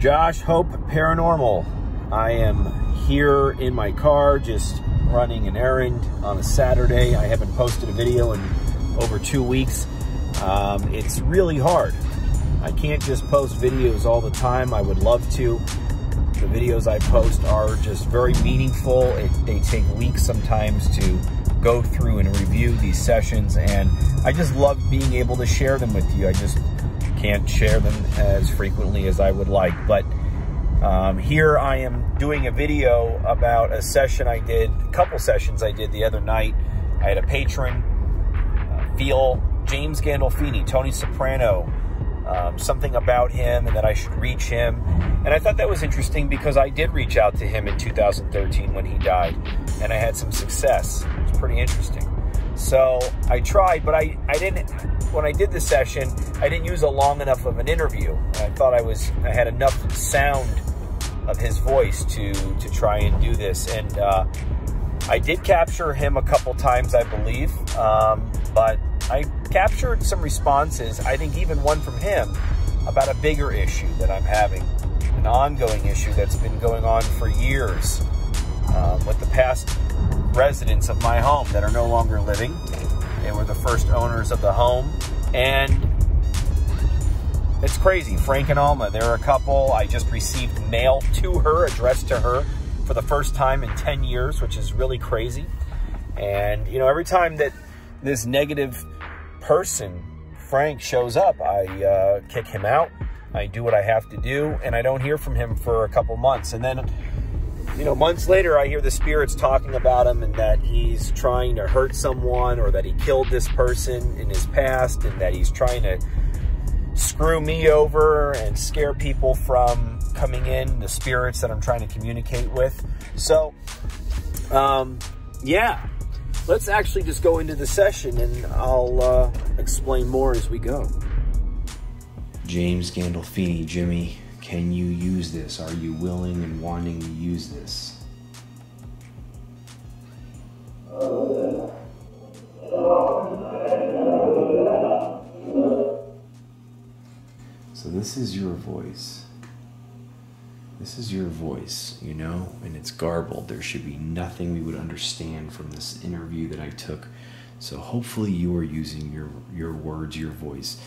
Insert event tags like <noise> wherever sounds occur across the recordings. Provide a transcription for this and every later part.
Josh Hope Paranormal. I am here in my car just running an errand on a Saturday. I haven't posted a video in over two weeks. Um, it's really hard. I can't just post videos all the time. I would love to. The videos I post are just very meaningful. It, they take weeks sometimes to go through and review these sessions, and I just love being able to share them with you. I just can't share them as frequently as I would like, but um, here I am doing a video about a session I did, a couple sessions I did the other night. I had a patron uh, feel James Gandolfini, Tony Soprano, um, something about him and that I should reach him. And I thought that was interesting because I did reach out to him in 2013 when he died and I had some success. It was pretty interesting. So I tried, but I, I didn't, when I did the session, I didn't use a long enough of an interview. I thought I was, I had enough sound of his voice to to try and do this. And uh, I did capture him a couple times, I believe, um, but I captured some responses. I think even one from him about a bigger issue that I'm having, an ongoing issue that's been going on for years um, with the past residents of my home that are no longer living. They were the first owners of the home, and it's crazy. Frank and Alma, they're a couple. I just received mail to her, addressed to her for the first time in 10 years, which is really crazy. And, you know, every time that this negative person, Frank, shows up, I uh, kick him out. I do what I have to do, and I don't hear from him for a couple months. And then, you know, months later, I hear the spirits talking about him and that he's trying to hurt someone or that he killed this person in his past and that he's trying to screw me over and scare people from coming in, the spirits that I'm trying to communicate with. So, um, yeah, let's actually just go into the session and I'll uh, explain more as we go. James Gandolfini, Jimmy, can you use this? Are you willing and wanting to use this? So this is your voice. This is your voice, you know, and it's garbled. There should be nothing we would understand from this interview that I took. So hopefully you are using your your words, your voice.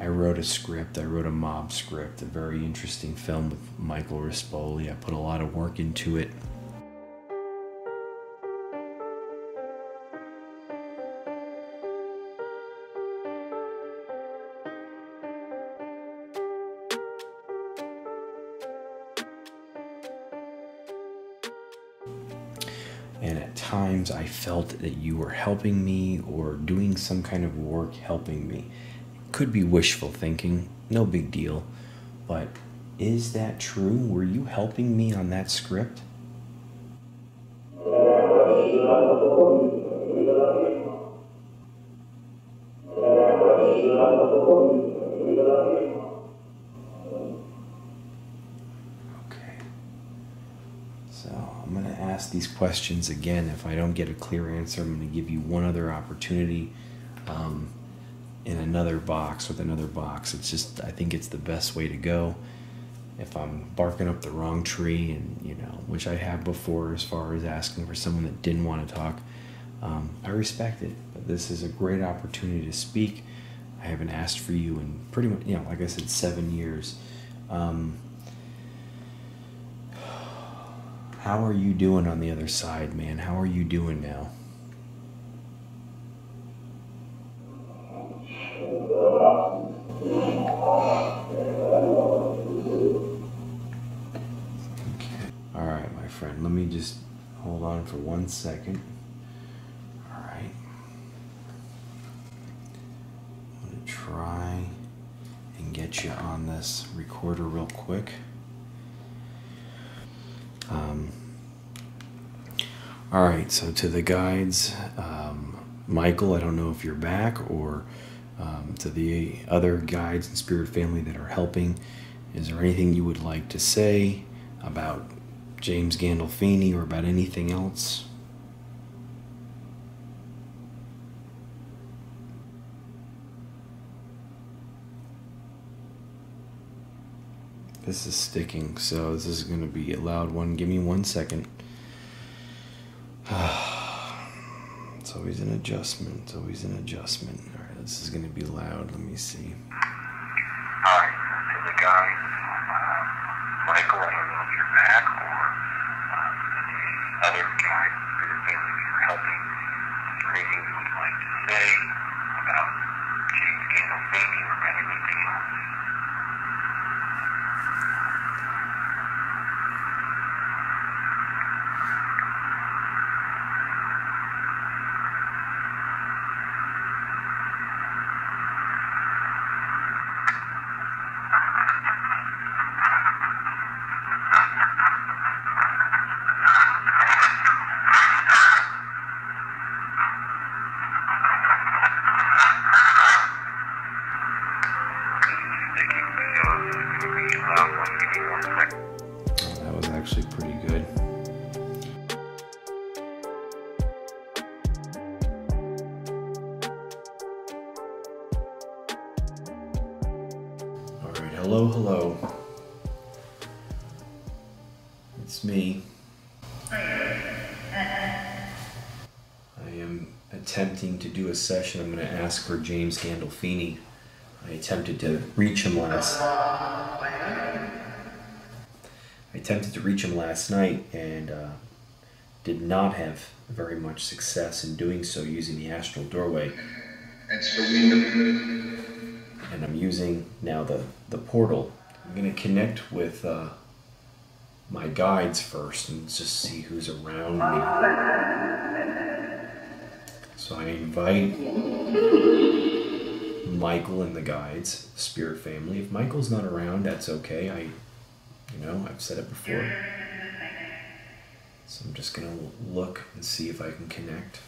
I wrote a script. I wrote a mob script, a very interesting film with Michael Rispoli. I put a lot of work into it. And at times I felt that you were helping me or doing some kind of work helping me. Could be wishful thinking, no big deal. But is that true? Were you helping me on that script? Okay. So I'm going to ask these questions again. If I don't get a clear answer, I'm going to give you one other opportunity um, in another box with another box. It's just, I think it's the best way to go. If I'm barking up the wrong tree, and you know, which I have before, as far as asking for someone that didn't want to talk, um, I respect it. But this is a great opportunity to speak. I haven't asked for you in pretty much, you know, like I said, seven years. Um, <sighs> how are you doing on the other side, man? How are you doing now? Okay. All right, my friend. Let me just hold on for one second. All right. I'm going to try and get you on this recorder real quick. Um, all right, so to the guides, um, Michael, I don't know if you're back, or um, to the other guides and spirit family that are helping, is there anything you would like to say about James Gandolfini or about anything else? This is sticking, so this is going to be a loud one. Give me one second. <sighs> it's always an adjustment. It's always an adjustment. All right, this is going to be loud. Let me see. Hi, this is the guy. It's me. I am attempting to do a session. I'm going to ask for James Gandolfini. I attempted to reach him last. I attempted to reach him last night and uh, did not have very much success in doing so using the astral doorway. And so we know. And I'm using now the, the portal. I'm going to connect with uh, my guides first and just see who's around me. So I invite Michael and the guides, spirit family. If Michael's not around, that's okay. I, you know, I've said it before. So I'm just gonna look and see if I can connect.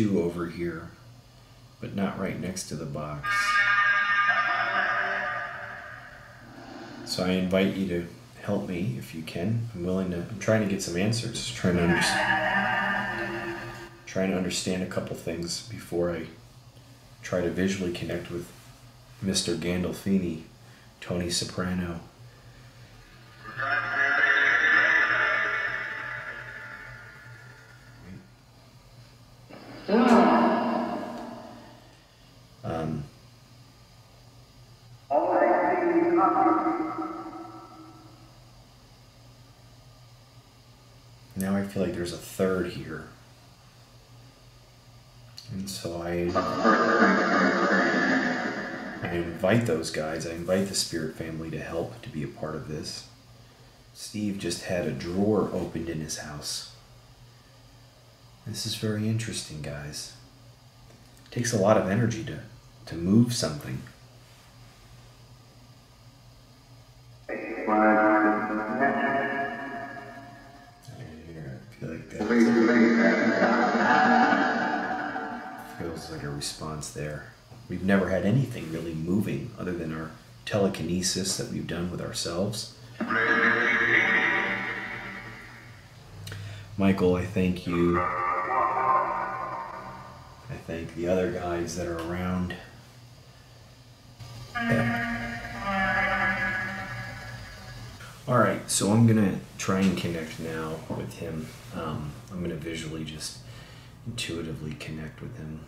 Two over here, but not right next to the box. So I invite you to help me if you can. I'm willing to. I'm trying to get some answers. Trying to understand. Trying to understand a couple things before I try to visually connect with Mr. Gandolfini, Tony Soprano. Feel like there's a third here. And so I I invite those guys, I invite the spirit family to help to be a part of this. Steve just had a drawer opened in his house. This is very interesting, guys. It takes a lot of energy to, to move something. Response there. We've never had anything really moving other than our telekinesis that we've done with ourselves. Michael, I thank you. I thank the other guys that are around. All right, so I'm gonna try and connect now with him. Um, I'm gonna visually just intuitively connect with him.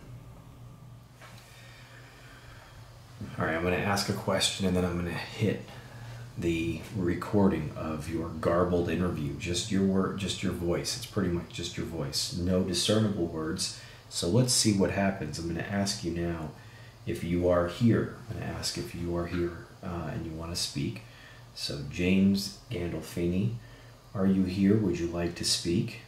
All right, I'm gonna ask a question and then I'm gonna hit the recording of your garbled interview. Just your word, just your voice. It's pretty much just your voice. No discernible words. So let's see what happens. I'm gonna ask you now if you are here. I'm gonna ask if you are here uh, and you want to speak. So James Gandolfini, are you here? Would you like to speak?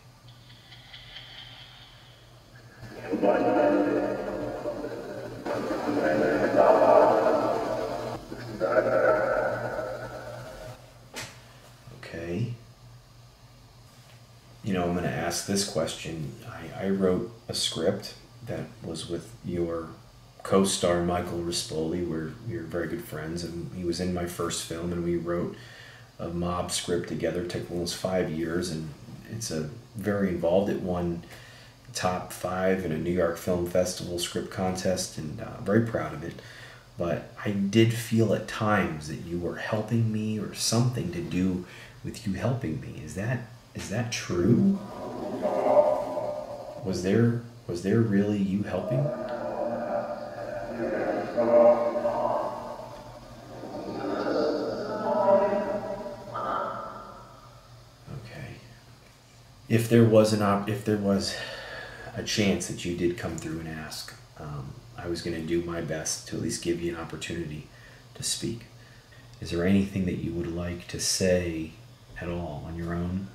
Okay. You know, I'm going to ask this question. I, I wrote a script that was with your co-star Michael Rispoli. We're we are very good friends, and he was in my first film, and we wrote a mob script together. It took almost five years, and it's a very involved. It won top five in a New York Film Festival script contest, and uh, very proud of it. But I did feel at times that you were helping me, or something to do with you helping me. Is that is that true? Was there was there really you helping? Okay. If there was an op- if there was a chance that you did come through and ask, um, I was going to do my best to at least give you an opportunity to speak. Is there anything that you would like to say at all on your own?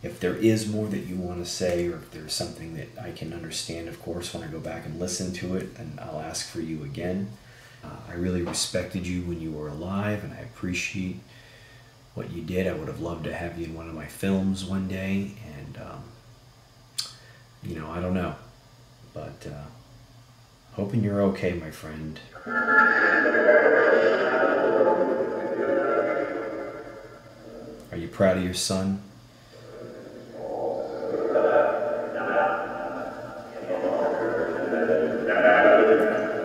If there is more that you want to say, or if there's something that I can understand, of course, when I go back and listen to it, then I'll ask for you again. Uh, I really respected you when you were alive, and I appreciate what you did. I would have loved to have you in one of my films one day, and um, you know, I don't know, but uh, hoping you're okay, my friend. Proud of your son?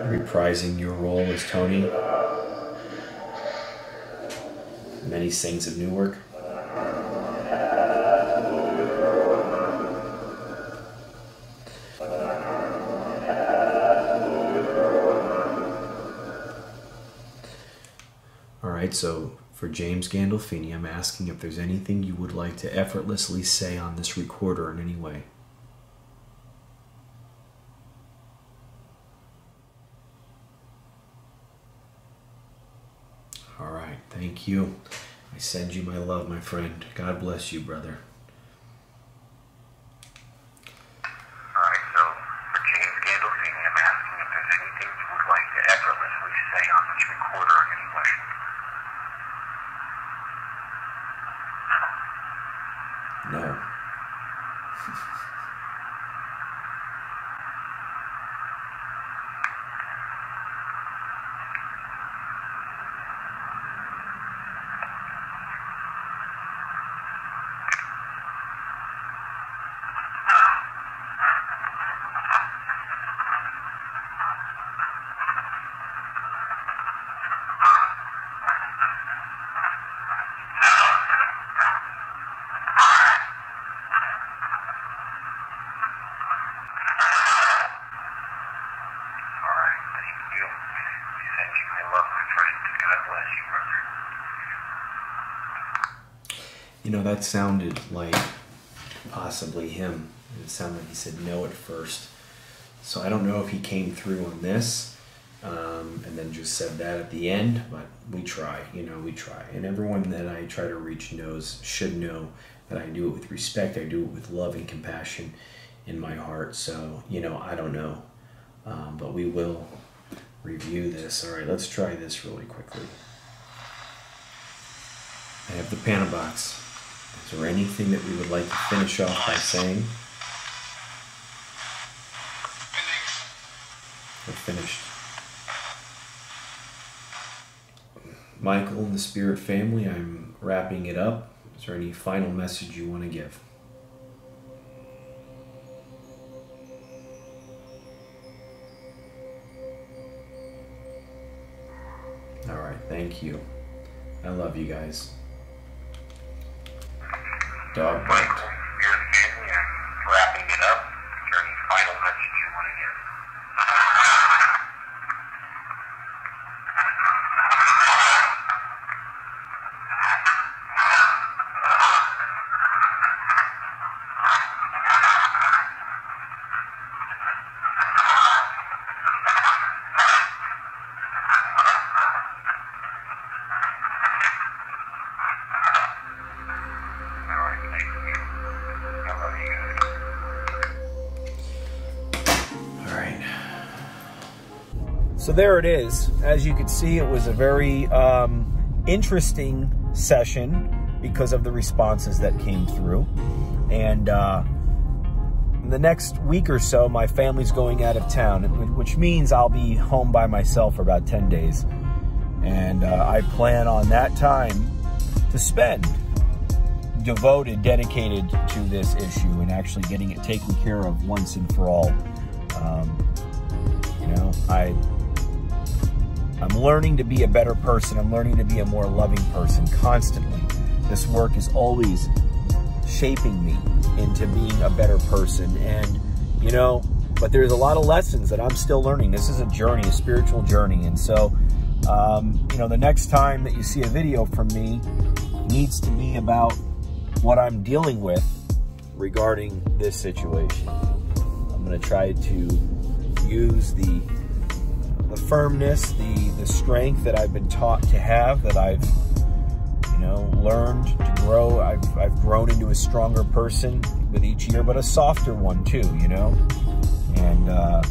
Reprising your role as Tony. Many Saints of Newark. All right, so for James Gandolfini, I'm asking if there's anything you would like to effortlessly say on this recorder in any way. All right, thank you. I send you my love, my friend. God bless you, brother. Alright, so for James Gandolfini, I'm asking if there's anything you would like to effortlessly say on this recorder in English. No. Alright, thank you. I send you my love, my friend. God bless you. You know, that sounded like possibly him. It sounded like he said no at first. So I don't know if he came through on this um, and then just said that at the end, but we try, you know, we try. And everyone that I try to reach knows, should know that I do it with respect, I do it with love and compassion in my heart. So, you know, I don't know. Um, but we will review this. All right, let's try this really quickly. I have the Pana box. Is there anything that we would like to finish off by saying? We're finished. Michael and the Spirit family, I'm wrapping it up. Is there any final message you want to give? Thank you. I love you guys. Dog Michael, barked. your family, I'm wrapping it up. Is there any final message you want to give? Alright, thank you. So there it is. As you can see, it was a very um, interesting session because of the responses that came through. And uh, the next week or so, my family's going out of town, which means I'll be home by myself for about 10 days. And uh, I plan on that time to spend devoted, dedicated to this issue and actually getting it taken care of once and for all. Um, you know, I I'm learning to be a better person. I'm learning to be a more loving person constantly. This work is always shaping me into being a better person. And, you know, but there's a lot of lessons that I'm still learning. This is a journey, a spiritual journey. And so, um, you know, the next time that you see a video from me needs to be about what I'm dealing with regarding this situation. I'm going to try to use the the firmness, the the strength that I've been taught to have, that I've you know learned to grow. I've I've grown into a stronger person with each year, but a softer one too. You know, and uh,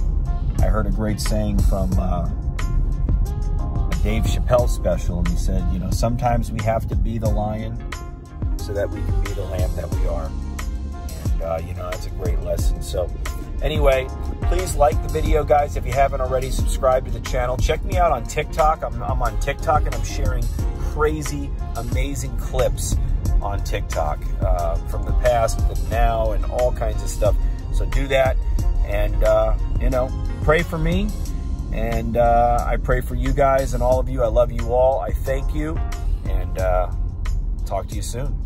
I heard a great saying from uh, a Dave Chappelle special, and he said, you know, sometimes we have to be the lion so that we can be the lamb that we are. And uh, you know, that's a great lesson. So. Anyway, please like the video, guys. If you haven't already, subscribe to the channel. Check me out on TikTok. I'm, I'm on TikTok and I'm sharing crazy, amazing clips on TikTok uh, from the past to now and all kinds of stuff. So do that and, uh, you know, pray for me. And uh, I pray for you guys and all of you. I love you all. I thank you and uh, talk to you soon.